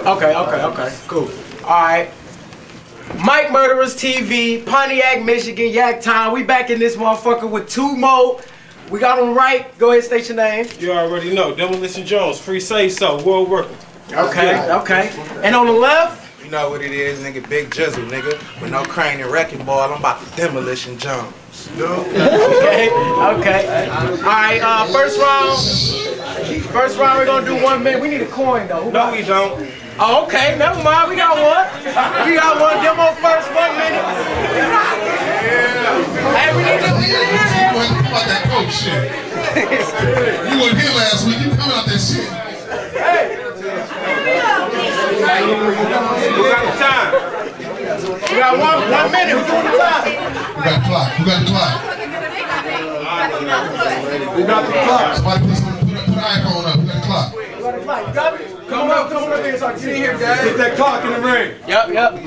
Okay, okay, okay, cool. All right. Mic Murdaraz TV, Pontiac, Michigan, Yak Time. We back in this motherfucker with two mo. We got them right. Go ahead, state your name. You already know. Demolition Jones, free say so, world worker. Okay, okay. And on the left, You know what it is, nigga. Big Gizzle, nigga. With no crane and wrecking ball, I'm about to demolition Jones. okay, okay. All right, uh, first round. First round, we're gonna do one minute. We need a coin though. Who No, we don't. Oh, okay, never mind. We got one. We got one. Demo first, one minute. Yeah. Hey, we need to, we need to hear You this. about that coke shit. you wasn't here last week. You coming out that shit. Hey. Who got the time? We got one, one minute. Who's doing the time? Who got the clock? Who got the clock? We got the clock. Somebody put, some, put, put an iPhone up. Who got the clock? Come up, come up here so I can see here, Dad. Put that clock in the ring. Yep, yep.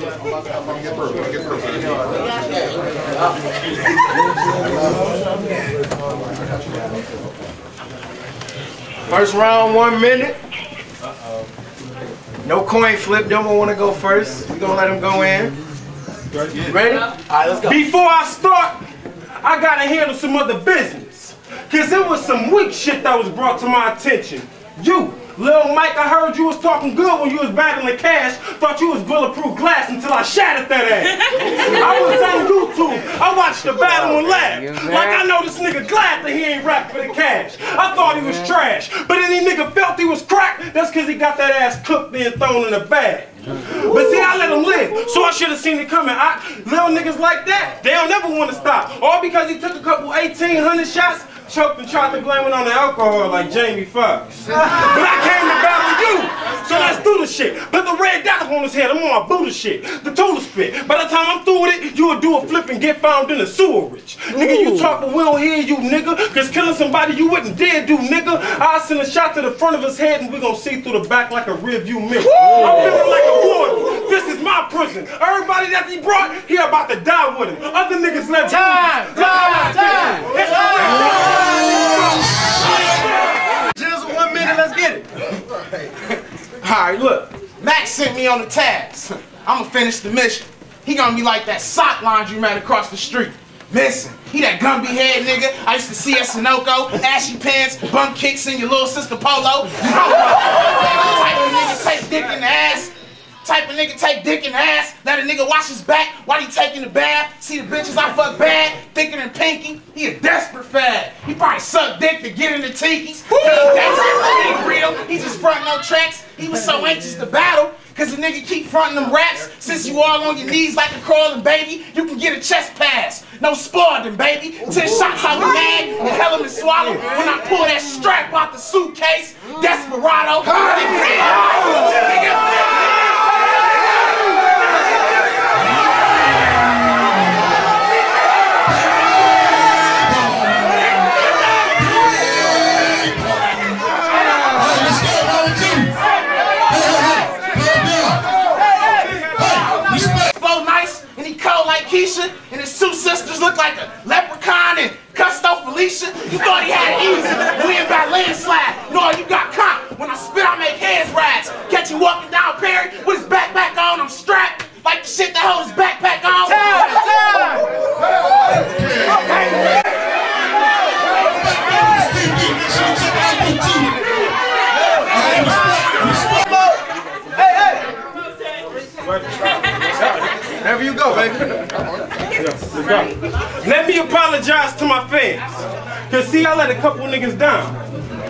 First round, one minute. No coin flip. Don't want to go first. We gonna let him go in. Ready? All right, let's go. Before I start, I gotta handle some other business. Cause it was some weak shit that was brought to my attention. You, Lil Mike, I heard you was talking good when you was battling the cash. Thought you was bulletproof glass until I shattered that ass. I was on YouTube. I watched the battle and laughed. Like I know this nigga glad that he ain't rap for the cash. I thought he was trash. But any nigga felt he was crack, that's cause he got that ass cooked and thrown in the bag. But see, I let him live, so I should have seen it coming. I, little niggas like that, they don't never want to stop. All because he took a couple 1800 shots, choked and tried to blame it on the alcohol like Jamie Foxx. but I came to battle you, so let's do the shit. Put the red dot on his head, I'm on my Buddha shit. The total spit. By the time I'm through with it, you'll do a flip and get found in the sewerage. Nigga, you talk, but we don't hear you, nigga. Cause killing somebody you wouldn't dare do, nigga. I'll send a shot to the front of his head and we gonna see through the back like a rear view mirror. I'm feeling like a warden. This is my prison. Everybody that he brought, he about to die with him. Other niggas left. Time, time, time. It's the Gizzle, one minute. Let's get it. Alright, look. Max sent me on the task. I'ma finish the mission. He gonna be like that sock laundry man across the street. Missing. He that Gumby head nigga. I used to see at Sunoco, ashy pants, bum kicks in your little sister polo. type of nigga take dick in the ass. Type of nigga take dick and ass. Let a nigga wash his back while he taking the bath. See the bitches I fuck bad, thicker than Pinky. He a desperate fad. He probably suck dick to get in the tiki's. He ain't gangsta, he ain't real. He just front no tracks. He was so anxious to battle. Cause the nigga keep fronting them raps. Since you all on your knees like a crawling baby, you can get a chest pass. No sparding, baby. Ten shots out the mag and hell him and swallow. When I pull that strap out the suitcase, desperado. Let me apologize to my fans. Cause see, I let a couple niggas down.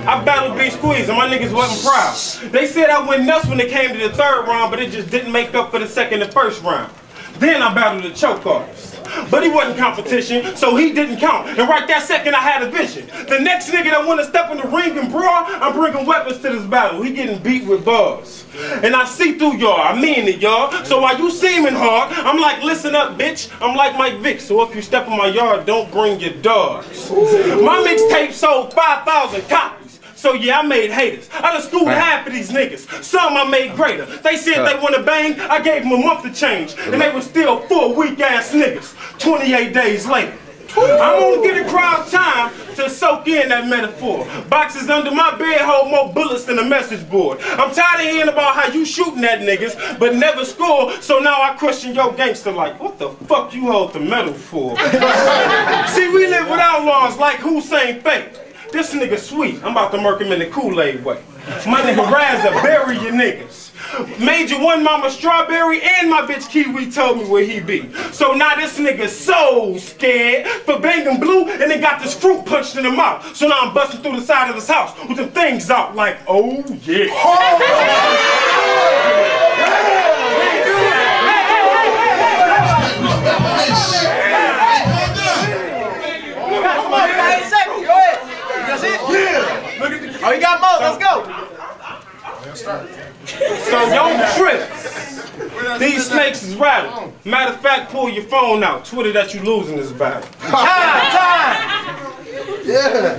I battled Big Squeeze and my niggas wasn't proud. They said I went nuts when it came to the third round, but it just didn't make up for the second and first round. Then I battled the choke artist. But he wasn't competition, so he didn't count. And right that second, I had a vision. The next nigga that want to step in the ring and brawl, I'm bringing weapons to this battle. He getting beat with bars. And I see through y'all, I mean it, y'all. So while you seeming hard, I'm like, listen up, bitch. I'm like Mike Vick, so if you step in my yard, don't bring your dogs. My mixtape sold 5,000 copies. So yeah, I made haters. I done schooled half of these niggas. Some I made greater. They said they want to bang, I gave them a month to change. And they were still four weak ass niggas. 28 days later. I'm gonna get a crowd time to soak soak in that metaphor. Boxes under my bed hold more bullets than a message board. I'm tired of hearing about how you shooting at niggas, but never score. So now I question your gangster like, what the fuck you hold the medal for? See, we live with outlaws like Hussein Fate. This nigga sweet. I'm about to murk him in the Kool-Aid way. My nigga Razza, bury your niggas. Major one mama strawberry and my bitch Kiwi told me where he be. So now this nigga so scared for banging blue and then got this fruit punched in the mouth. So now I'm busting through the side of his house with the things out like, oh yeah. Come Matter of fact, pull your phone out. Twitter that you losing this battle. Time, time. Yeah.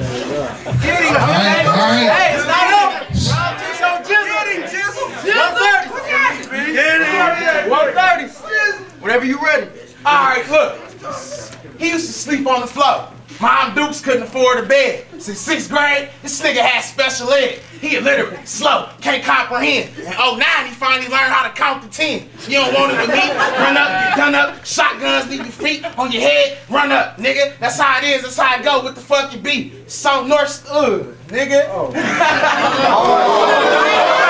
Get him. All right, all right. Hey, it's not over. Round two, so Gizzle. Gizzle. 130. Get him. 130. Whenever you ready. All right, look. He used to sleep on the floor. Mom Dukes couldn't afford a bed. Since sixth grade, this nigga had special ed. He illiterate, slow, can't comprehend. In 09, he finally learned how to count to 10. You don't want it to meet, run up, get done up, shotguns leave your feet on your head, run up, nigga. That's how it is, that's how it go. What the fuck you be? So North, ugh, nigga. Break oh. it oh.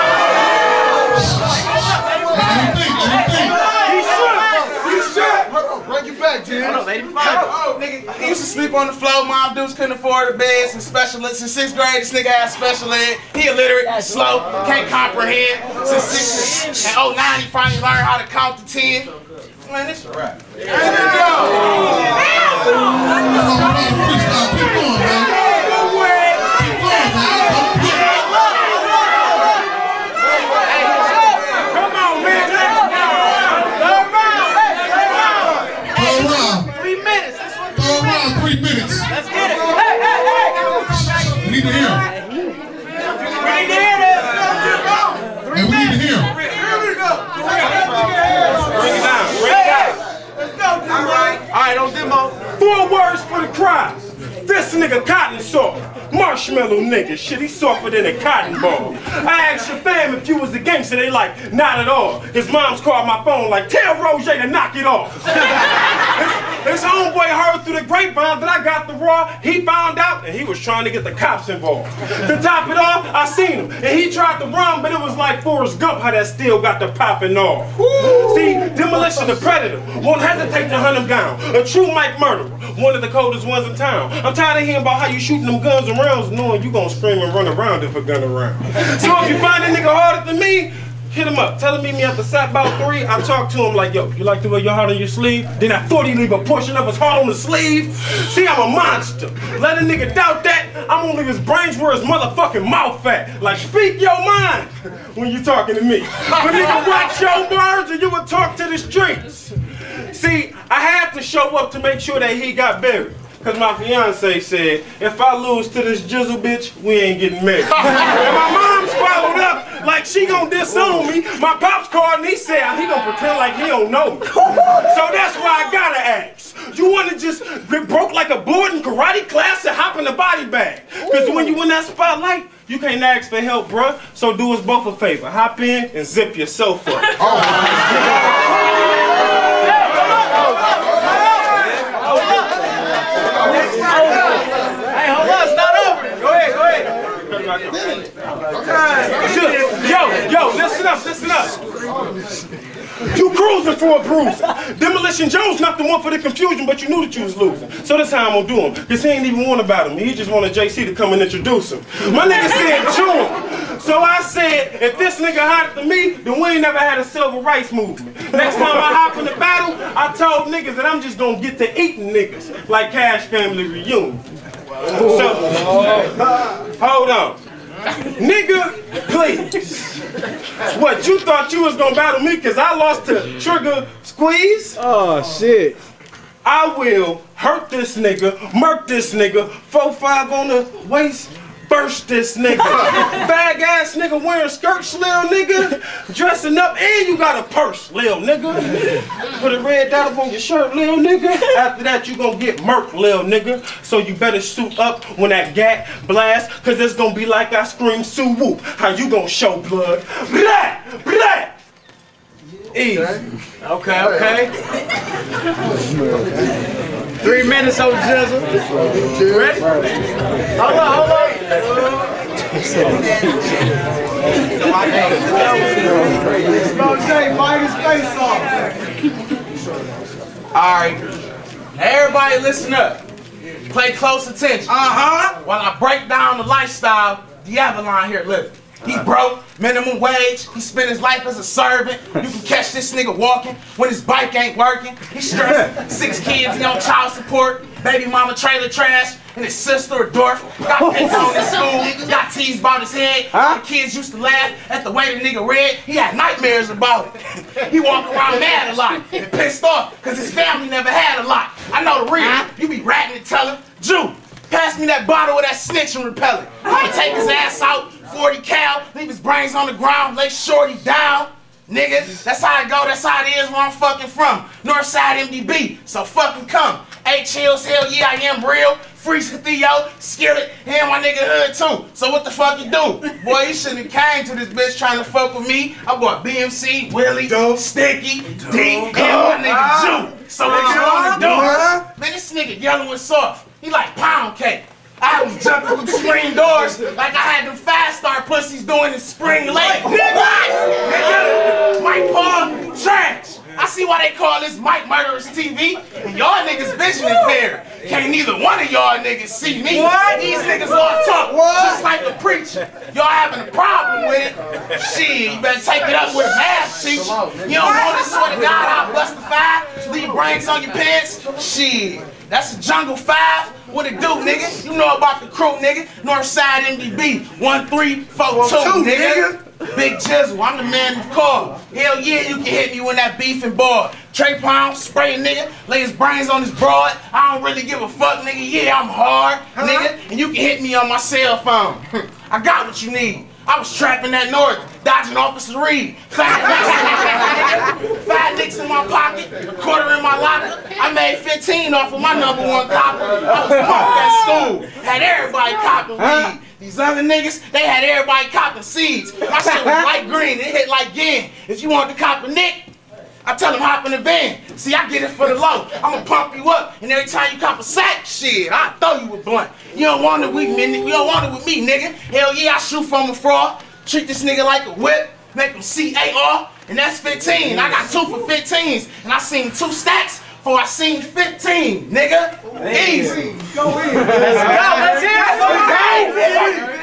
Back, Jim. Hold on, lady. Oh, nigga, he used to sleep on the floor. Mom dudes couldn't afford a bed. Since special ed, since sixth grade, this nigga had special ed. He illiterate, slow, can't comprehend. Since six, and 09, he finally learned how to count to 10. Man, this a rap. There you Come for the crowd. This nigga cotton soft. Marshmallow nigga. Shit, he softer than a cotton ball. I asked your fam if you was a gangster. They like, not at all. His mom's called my phone like, tell Roger to knock it off. his, homeboy heard through the grapevine that I got the raw. He found out and he was trying to get the cops involved. to top it off, I seen him. And he tried to run, but it was like Forrest Gump how that still got the popping off. See, demolition the predator. Won't hesitate to hunt him down. A true Mike murderer. One of the coldest ones in town. I'm tired of hearing about how you shooting them guns and rounds knowing you gonna scream and run around if a gun around. So if you find a nigga harder than me, hit him up. Tell him meet me at the SAAP about three. I talk to him like, yo, you like to wear your heart on your sleeve? Then I thought he'd leave a portion of his heart on the sleeve. See, I'm a monster. Let a nigga doubt that. I'm gonna leave his brains where his motherfucking mouth at. Like, speak your mind when you talking to me. But nigga, watch your words or you will talk to the streets. See, I had to show up to make sure that he got buried. Cause my fiance said, if I lose to this Gizzle bitch, we ain't getting married. and my mom's followed up like she gonna disown me. My pops called and he said he gonna pretend like he don't know me. so that's why I gotta ask. You wanna just get broke like a board in karate class and hop in the body bag? Cause when you in that spotlight, you can't ask for help, bruh. So do us both a favor. Hop in and zip yourself up. Oh, hey, hold on. It's not over. Go ahead, go ahead. Yo, yo, listen up, listen up. You cruising for a bruiser. Demolition Jones not the one for the confusion, but you knew that you was losing. So that's how I'm gonna do him. Cause he ain't even want about him. He just wanted JC to come and introduce him. My nigga said chew him. So I said, if this nigga hotter than me, then we ain't never had a civil rights movement. Next time I hop in the battle, I told niggas that I'm just gonna get to eating niggas like Cash Family Reunion. So, hold on. Nigga, please. What, you thought you was gonna battle me because I lost to Trigger Squeeze? Oh shit. I will hurt this nigga, murk this nigga, 4-5 on the waist, burst this nigga. Bag ass nigga wearing skirts, little nigga. Dressing up, and you got a purse, little nigga. Put a red dot on your shirt, little nigga. After that, you gonna get murked, little nigga. So you better suit up when that gat blast, cause it's gonna be like I scream Sue Whoop. How you gonna show blood? Blah! Blah! Easy. Okay, okay. Three minutes on Gizzle. Ready? Hold on, hold on. Smoke J, bite his face off. All right. Everybody listen up. Pay close attention. Uh-huh. While I break down the lifestyle the Avalon here living. He broke, minimum wage. He spent his life as a servant. You can catch this nigga walking when his bike ain't working. He stressed. Six kids, he on child support. Baby mama trailer trash. And his sister a dwarf. Got pits on his school. Got teased about his head. The kids used to laugh at the way the nigga read. He had nightmares about it. he walked around mad a lot and pissed off because his family never had a lot. I know the real. You be ratting and telling, Jew, pass me that bottle of that snitching repellent. I'ma take his ass out, 40 cal, leave his brains on the ground, lay shorty down. Nigga, that's how it go, that's how it is where I'm fucking from. Northside MDB, so fucking come. H Hills, hell yeah, I am real. Freeze Theo, Skillet, and my nigga Hood too. So what the fuck you do? Boy, you shouldn't have came to this bitch trying to fuck with me. I bought BMC, Willie, Sticky, D, and my nigga Jew. So what you wanna do? Man, this nigga yellow and soft. He like pound cake. I was jumping through the screen doors like I had them fast star pussies doing in spring lake. Nigga, nigga, Mike Paul, trash. I see why they call this Mic Murdaraz TV. And y'all niggas vision impaired. Can't neither one of y'all niggas see me. What? These niggas all talk just like a preacher. Y'all having a problem with it. Shit, you better take it up with a math teacher. You don't want to swear to God I'll bust the five, leave brains on your pants. Shit. That's a Jungle 5. What it do, nigga? You know about the crew, nigga. Northside MDB. 1342, nigga. Big Gizzle, I'm the man you call. Hell yeah, you can hit me when that beef and ball. Trey Pound, spray a nigga, lay his brains on his broad. I don't really give a fuck, nigga. Yeah, I'm hard, nigga. And you can hit me on my cell phone. I got what you need. I was trapping that north, dodging Officer Reed. Nicks, Fat nicks in my pocket, a quarter in my locker. I made 15 off of my number one copper. I was pumped at school, had everybody copping weed. These other niggas, they had everybody copping seeds. My shit was light green, it hit like yen. If you want to cop a nick, I tell them hop in the van. See, I get it for the low. I'ma pump you up, and every time you cop a sack, shit, I throw you a blunt. You don't want it with me, nigga. you don't want it with me, nigga. Hell yeah, I shoot from afar. Treat this nigga like a whip, make him C-A-R, and that's 15. I got two for 15s, and I seen two stacks before I seen 15, nigga. Easy. Go in. Let's go. Let's hear it.